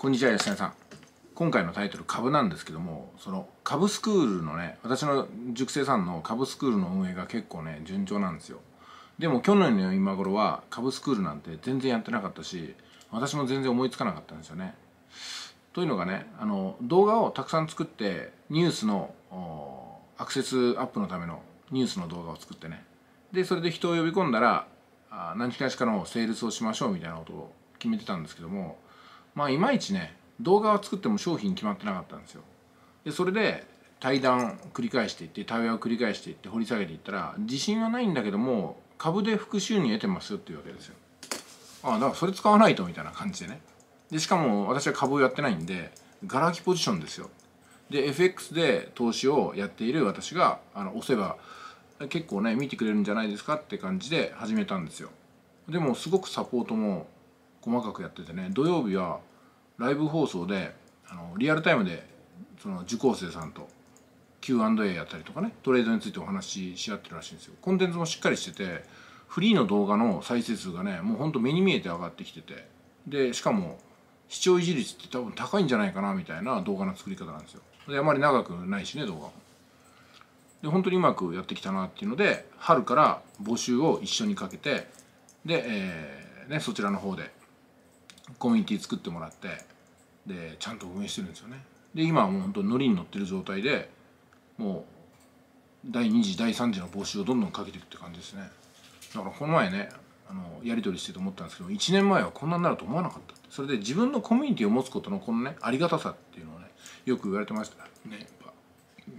こんにちは吉田さん。今回のタイトル株なんですけどもその株スクールのね私の塾生さんの株スクールの運営が結構ね順調なんですよ。でも去年の今頃は株スクールなんて全然やってなかったし私も全然思いつかなかったんですよね。というのがねあの動画をたくさん作ってニュースのアクセスアップのためのニュースの動画を作ってね。でそれで人を呼び込んだらあ何かしかのセールスをしましょうみたいなことを決めてたんですけどもまあいまいちね動画を作っても商品決まってなかったんですよ。でそれで対談繰り返していって対話を繰り返していって掘り下げていったら自信はないんだけども株で副収入得てますよっていうわけですよ。ああだからそれ使わないとみたいな感じでね。でしかも私は株をやってないんでガラ空きポジションですよ。で FX で投資をやっている私があの押せば結構ね見てくれるんじゃないですかって感じで始めたんですよ。でもすごくサポートも細かくやっててね土曜日はライブ放送であのリアルタイムでその受講生さんと Q&A やったりとかねトレードについてお話しし合ってるらしいんですよ。コンテンツもしっかりしててフリーの動画の再生数がねもうほんと目に見えて上がってきててでしかも視聴維持率って多分高いんじゃないかなみたいな動画の作り方なんですよ。であまり長くないしね動画も。で本当にうまくやってきたなっていうので春から募集を一緒にかけてで、えーね、そちらの方でコミュニティ作ってもらってでちゃんと運営してるんですよね。で今はもう本当ノリに乗ってる状態でもう第2次第3次の募集をどんどんかけていくって感じですね。だからこの前ねあのやり取りしてて思ったんですけど1年前はこんなになると思わなかったそれで自分のコミュニティを持つことのこのねありがたさっていうのをねよく言われてました。ねやっぱ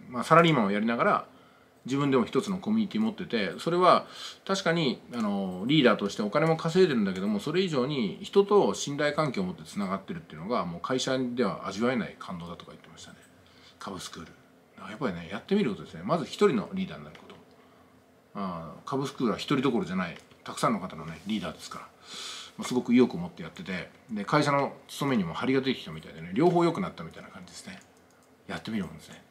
まあサラリーマンをやりながら自分でも一つのコミュニティ持っててそれは確かにあのリーダーとしてお金も稼いでるんだけどもそれ以上に人と信頼関係を持ってつながってるっていうのがもう会社では味わえない感動だとか言ってましたね。株スクール。やっぱりねやってみることですね。まず一人のリーダーになること。あ株スクールは一人どころじゃない。たくさんの方のねリーダーですから。すごく意欲を持ってやってて。で会社の勤めにも張りが出てきたみたいでね両方良くなったみたいな感じですね。やってみるもんですね。